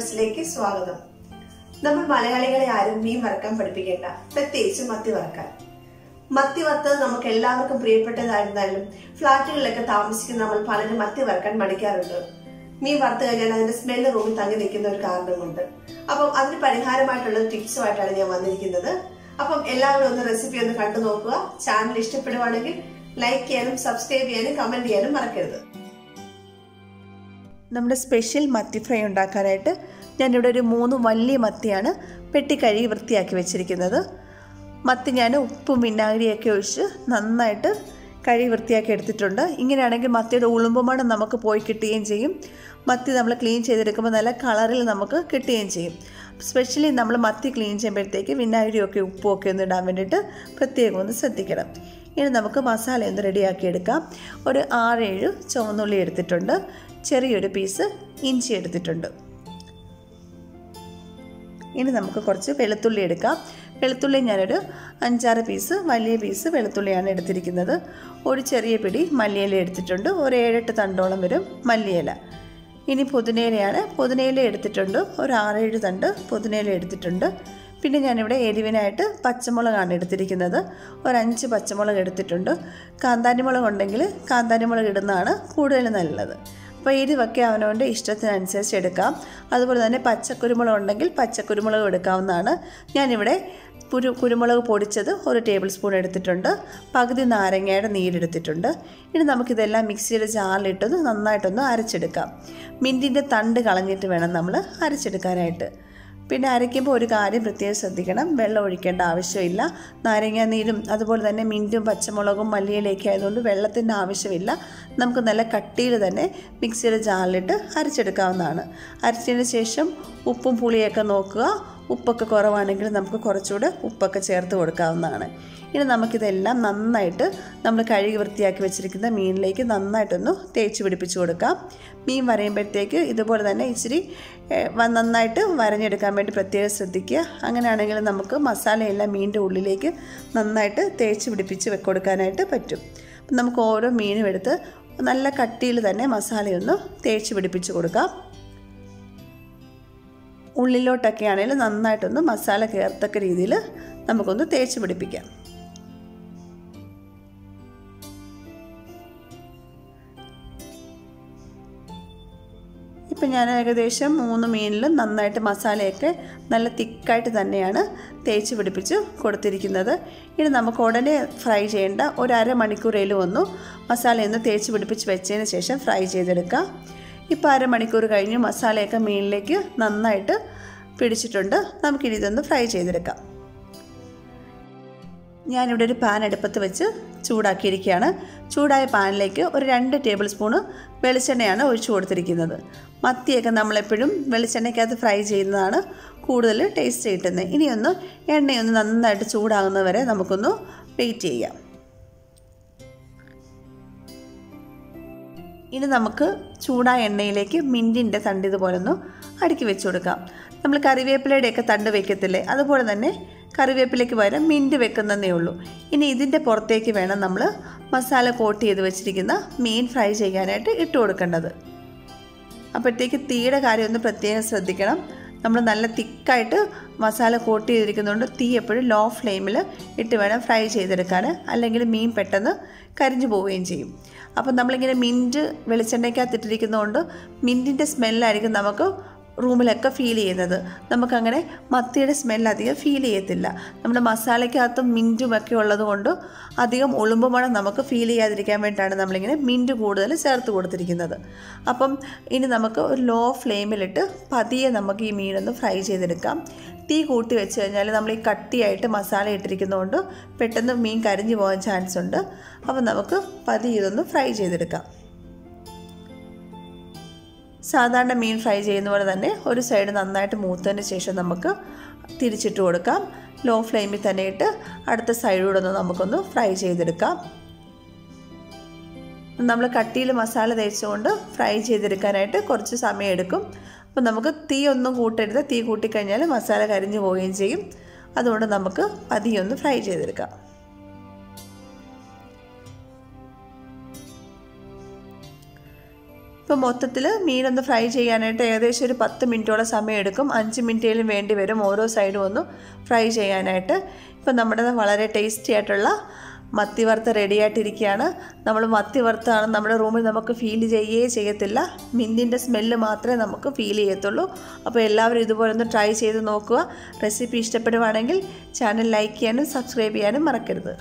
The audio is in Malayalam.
സ്റ്റേറ്റ്സ് സ്വാഗതം. നമ്മൾ മലയാളികളെ ആരും മീൻ വറക്കാൻ പഠിപ്പിക്കേണ്ട പ്രത്യേകിച്ച് മത്തി വറക്കാൻ. മത്തി വറുത്തത് നമുക്ക് എല്ലാവർക്കും പ്രിയപ്പെട്ടതായിരുന്നാലും ഫ്ലാറ്റുകളിലൊക്കെ താമസിക്കുന്ന നമ്മൾ പലരും മത്തി വറക്കാൻ മടിക്കാറുണ്ട്. മീൻ വറുത്ത് കഴിഞ്ഞാൽ അതിന്റെ സ്മെല്ല് റൂമിൽ തങ്ങി നിൽക്കുന്ന ഒരു കാരണമുണ്ട്. അപ്പം അതിന് പരിഹാരമായിട്ടുള്ള ടിപ്സുമായിട്ടാണ് ഞാൻ വന്നിരിക്കുന്നത്. അപ്പം എല്ലാവരും ഒന്ന് റെസിപ്പി ഒന്ന് കണ്ടു നോക്കുക. ചാനൽ ഇഷ്ടപ്പെടുവാണെങ്കിൽ ലൈക്ക് ചെയ്യാനും സബ്സ്ക്രൈബ് ചെയ്യാനും കമന്റ് ചെയ്യാനും മറക്കരുത്. നമ്മുടെ സ്പെഷ്യൽ മത്തി ഫ്രൈ ഉണ്ടാക്കാനായിട്ട് ഞാനിവിടെ ഒരു മൂന്ന് വലിയ മത്തിയാണ് പെട്ടി കഴുകി വൃത്തിയാക്കി വെച്ചിരിക്കുന്നത്. മത്തി ഞാൻ ഉപ്പും വിനാഗിരിയൊക്കെ ഒഴിച്ച് നന്നായിട്ട് കഴുകി വൃത്തിയാക്കി എടുത്തിട്ടുണ്ട്. ഇങ്ങനെയാണെങ്കിൽ മത്തിയുടെ ഉളുമ്പുമണം നമുക്ക് പോയി കിട്ടുകയും ചെയ്യും. മത്തി നമ്മൾ ക്ലീൻ ചെയ്തെടുക്കുമ്പോൾ നല്ല കളറിൽ നമുക്ക് കിട്ടുകയും ചെയ്യും. സ്പെഷ്യലി നമ്മൾ മത്തി ക്ലീൻ ചെയ്യുമ്പോഴത്തേക്ക് വിനാഗിരിയൊക്കെ ഉപ്പുമൊക്കെ ഒന്ന് ഇടാൻ വേണ്ടിയിട്ട് പ്രത്യേകം ഒന്ന് ശ്രദ്ധിക്കണം. ഇനി നമുക്ക് മസാല ഒന്ന് റെഡിയാക്കി എടുക്കാം. ഒരു ആറേഴ് ചുവന്നുള്ളി എടുത്തിട്ടുണ്ട്. ചെറിയൊരു പീസ് ഇഞ്ചി എടുത്തിട്ടുണ്ട്. ഇനി നമുക്ക് കുറച്ച് വെളുത്തുള്ളി എടുക്കാം. വെളുത്തുള്ളി ഞാനൊരു അഞ്ചാറ് പീസ് വലിയ പീസ് വെളുത്തുള്ളിയാണ് എടുത്തിരിക്കുന്നത്. ഒരു ചെറിയ പിടി മല്ലിയില എടുത്തിട്ടുണ്ട്. ഒരു ഏഴെട്ട് തണ്ടോളം വരും മല്ലിയില. ഇനി പുതിനയിലയാണ്. പുതിനയില എടുത്തിട്ടുണ്ട്. ഒരു ആറേഴ് തണ്ട് പുതിനയില എടുത്തിട്ടുണ്ട്. പിന്നെ ഞാനിവിടെ എരിവിനായിട്ട് പച്ചമുളകാണ് എടുത്തിരിക്കുന്നത്. ഒരഞ്ച് പച്ചമുളക് എടുത്തിട്ടുണ്ട്. കാന്താരിമുളക് ഉണ്ടെങ്കിൽ കാന്താരിമുളക് ഇടുന്നതാണ് കൂടുതൽ നല്ലത്. അപ്പോൾ എരിവൊക്കെ അവനവന്റെ ഇഷ്ടത്തിനനുസരിച്ച് എടുക്കാം. അതുപോലെ തന്നെ പച്ചക്കുരുമുളക് ഉണ്ടെങ്കിൽ പച്ചക്കുരുമുളക് എടുക്കാവുന്നതാണ്. ഞാനിവിടെ കുരു കുരുമുളക് പൊടിച്ചത് ഒരു ടേബിൾ സ്പൂൺ എടുത്തിട്ടുണ്ട്. പകുതി നാരങ്ങയുടെ നീരെടുത്തിട്ടുണ്ട് ഇനി നമുക്കിതെല്ലാം മിക്സിയുടെ ജാറിലിട്ടത് നന്നായിട്ടൊന്ന് അരച്ചെടുക്കാം. മിന്റിന്റെ തണ്ട് കളഞ്ഞിട്ട് വേണം നമ്മൾ അരച്ചെടുക്കാനായിട്ട്. പിന്നെ അരയ്ക്കുമ്പോൾ ഒരു കാര്യം പ്രത്യേകം ശ്രദ്ധിക്കണം. വെള്ളം ഒഴിക്കേണ്ട ആവശ്യമില്ല. നാരങ്ങ നീരും അതുപോലെ തന്നെ മിന്റും പച്ചമുളകും മല്ലിയിലേക്ക് ആയതുകൊണ്ട് വെള്ളത്തിന്റെ ആവശ്യമില്ല. നമുക്ക് നല്ല കട്ടിയിൽ തന്നെ മിക്സിയുടെ ജാറിലിട്ട് അരച്ചെടുക്കാവുന്നതാണ്. അരച്ചതിന് ശേഷം ഉപ്പും പുളിയൊക്കെ നോക്കുക. ഉപ്പൊക്കെ കുറവാണെങ്കിൽ നമുക്ക് കുറച്ചുകൂടെ ഉപ്പൊക്കെ ചേർത്ത് കൊടുക്കാവുന്നതാണ്. ഇനി നമുക്കിതെല്ലാം നന്നായിട്ട് നമ്മൾ കഴുകി വൃത്തിയാക്കി വെച്ചിരിക്കുന്ന മീനിലേക്ക് നന്നായിട്ടൊന്ന് തേച്ച് പിടിപ്പിച്ച് കൊടുക്കാം. മീൻ വരയുമ്പോഴത്തേക്ക് ഇതുപോലെ തന്നെ ഇച്ചിരി നന്നായിട്ട് വരഞ്ഞെടുക്കാൻ വേണ്ടി പ്രത്യേകം ശ്രദ്ധിക്കുക. അങ്ങനെയാണെങ്കിൽ നമുക്ക് മസാലയെല്ലാം മീനിന്റെ ഉള്ളിലേക്ക് നന്നായിട്ട് തേച്ച് പിടിപ്പിച്ച് കൊടുക്കാനായിട്ട് പറ്റും. നമുക്ക് ഓരോ മീനും എടുത്ത് നല്ല കട്ടിയിൽ തന്നെ മസാലയൊന്ന് തേച്ച് പിടിപ്പിച്ച് കൊടുക്കാം. ഉള്ളിലോട്ടൊക്കെ ആണെങ്കിലും നന്നായിട്ടൊന്ന് മസാല കയറത്തക്ക രീതിയിൽ നമുക്കൊന്ന് തേച്ച് പിടിപ്പിക്കാം. ഇപ്പം ഞാൻ ഏകദേശം മൂന്ന് മീനിലും നന്നായിട്ട് മസാലയൊക്കെ നല്ല തിക്കായിട്ട് തന്നെയാണ് തേച്ച് പിടിപ്പിച്ച് കൊടുത്തിരിക്കുന്നത്. ഇനി നമുക്ക് ഉടനെ ഫ്രൈ ചെയ്യേണ്ട ഒരു അരമണിക്കൂറേലും ഒന്ന് മസാലയൊന്ന് തേച്ച് പിടിപ്പിച്ച് വെച്ചതിന് ശേഷം ഫ്രൈ ചെയ്തെടുക്കാം. ഇപ്പോൾ അരമണിക്കൂർ കഴിഞ്ഞ് മസാലയൊക്കെ മീനിലേക്ക് നന്നായിട്ട് പിടിച്ചിട്ടുണ്ട്. നമുക്കിനി ഇതൊന്ന് ഫ്രൈ ചെയ്തെടുക്കാം. ഞാനിവിടെ ഒരു പാൻ അടുപ്പത്ത് വെച്ച് ചൂടാക്കിയിരിക്കുകയാണ്. ചൂടായ പാനിലേക്ക് ഒരു രണ്ട് ടേബിൾ സ്പൂണ് വെളിച്ചെണ്ണയാണ് ഒഴിച്ചു കൊടുത്തിരിക്കുന്നത്. മത്തിയൊക്കെ നമ്മളെപ്പോഴും വെളിച്ചെണ്ണയ്ക്കകത്ത് ഫ്രൈ ചെയ്യുന്നതാണ് കൂടുതൽ ടേസ്റ്റ് കിട്ടുന്നത്. ഇനിയൊന്ന് എണ്ണയൊന്ന് നന്നായിട്ട് ചൂടാകുന്നത് വരെ നമുക്കൊന്ന് വെയിറ്റ് ചെയ്യാം. ഇനി നമുക്ക് ചൂടായ എണ്ണയിലേക്ക് മിന്റിന്റെ തണ്ട് ഇതുപോലെ ഒന്ന് അടുക്കി വെച്ച് കൊടുക്കാം. നമ്മൾ കറിവേപ്പിലയുടെയൊക്കെ തണ്ട് വയ്ക്കത്തില്ലേ അതുപോലെ തന്നെ കറിവേപ്പിലേക്ക് പകരം മിന്റ് വെക്കുന്നതേ ഉള്ളൂ. ഇനി ഇതിന്റെ പുറത്തേക്ക് വേണം നമ്മൾ മസാല കോട്ട് ചെയ്ത് വെച്ചിരിക്കുന്ന മീൻ ഫ്രൈ ചെയ്യാനായിട്ട് ഇട്ട് കൊടുക്കേണ്ടത്. അപ്പോഴത്തേക്ക് തീയുടെ കാര്യം ഒന്ന് പ്രത്യേകം ശ്രദ്ധിക്കണം. നമ്മൾ നല്ല തിക്കായിട്ട് മസാല കോട്ട് ചെയ്തിരിക്കുന്നതുകൊണ്ട് തീ എപ്പോഴും ലോ ഫ്ലെയിമിൽ ഇട്ട് വേണം ഫ്രൈ ചെയ്തെടുക്കാൻ അല്ലെങ്കിൽ മീൻ പെട്ടെന്ന് കരിഞ്ഞു പോവുകയും ചെയ്യും. അപ്പം നമ്മളിങ്ങനെ മിന്റ് വെളിച്ചെണ്ണയ്ക്കകത്ത് ഇട്ടിരിക്കുന്നതുകൊണ്ട് മിന്റിന്റെ സ്മെല്ലായിരിക്കും നമുക്ക് റൂമിലൊക്കെ ഫീൽ ചെയ്യുന്നത്. നമുക്കങ്ങനെ മത്തിയുടെ സ്മെൽ അധികം ഫീൽ ചെയ്യത്തില്ല. നമ്മുടെ മസാലയ്ക്കകത്തും മിന്റും ഒക്കെ ഉള്ളതുകൊണ്ട് അധികം ഉളുമ്പ് മണം നമുക്ക് ഫീൽ ചെയ്യാതിരിക്കാൻ വേണ്ടിയിട്ടാണ് നമ്മളിങ്ങനെ മിന്റ് കൂടുതൽ ചേർത്ത് കൊടുത്തിരിക്കുന്നത്. അപ്പം ഇനി നമുക്ക് ഒരു ലോ ഫ്ലെയിമിലിട്ട് പതിയെ നമുക്ക് ഈ മീനൊന്ന് ഫ്രൈ ചെയ്തെടുക്കാം. തീ കൂട്ടി വെച്ച് കഴിഞ്ഞാൽ നമ്മൾ ഈ കട്ടിയായിട്ട് മസാല ഇട്ടിരിക്കുന്നതുകൊണ്ട് പെട്ടെന്ന് മീൻ കരിഞ്ഞു പോകാൻ ചാൻസ് ഉണ്ട്. അപ്പം നമുക്ക് പതിയെ ഇതൊന്ന് ഫ്രൈ ചെയ്തെടുക്കാം. സാധാരണ മീൻ ഫ്രൈ ചെയ്യുന്ന പോലെ തന്നെ ഒരു സൈഡ് നന്നായിട്ട് മൂത്തതിന് ശേഷം നമുക്ക് തിരിച്ചിട്ട് കൊടുക്കാം. ലോ ഫ്ലെയിമിൽ തന്നെ ഇട്ട് അടുത്ത സൈഡിലൂടെ ഒന്ന് നമുക്കൊന്ന് ഫ്രൈ ചെയ്തെടുക്കാം. നമ്മൾ കട്ടിയിൽ മസാല തേച്ചുകൊണ്ട് ഫ്രൈ ചെയ്തെടുക്കാനായിട്ട് കുറച്ച് സമയം എടുക്കും. അപ്പോൾ നമുക്ക് തീ ഒന്നും കൂട്ടരുത്. തീ കൂട്ടിക്കഴിഞ്ഞാൽ മസാല കരിഞ്ഞു പോവുകയും ചെയ്യും. അതുകൊണ്ട് നമുക്ക് പതിയൊന്ന് ഫ്രൈ ചെയ്തെടുക്കാം. ഇപ്പോൾ മൊത്തത്തിൽ മീനൊന്ന് ഫ്രൈ ചെയ്യാനായിട്ട് ഏകദേശം ഒരു പത്ത് മിനിറ്റോളം സമയം എടുക്കും അഞ്ച് മിനിറ്റേലും വേണ്ടി വരും ഓരോ സൈഡും ഒന്ന് ഫ്രൈ ചെയ്യാനായിട്ട്. ഇപ്പം നമ്മുടെ വളരെ ടേസ്റ്റി ആയിട്ടുള്ള മത്തി വറുത്ത് റെഡി ആയിട്ടിരിക്കുകയാണ് നമ്മൾ മത്തി വറുത്താണ് നമ്മുടെ റൂമിൽ നമുക്ക് ഫീൽ ചെയ്യേ ചെയ്യത്തില്ല. മിന്നിന്റെ സ്മെല്ല് മാത്രമേ നമുക്ക് ഫീൽ ചെയ്യത്തുള്ളൂ. അപ്പോൾ എല്ലാവരും ഇതുപോലെ ഒന്ന് ട്രൈ ചെയ്ത് നോക്കുക. റെസിപ്പി ഇഷ്ടപ്പെടുവാണെങ്കിൽ ചാനൽ ലൈക്ക് ചെയ്യാനും സബ്സ്ക്രൈബ് ചെയ്യാനും മറക്കരുത്.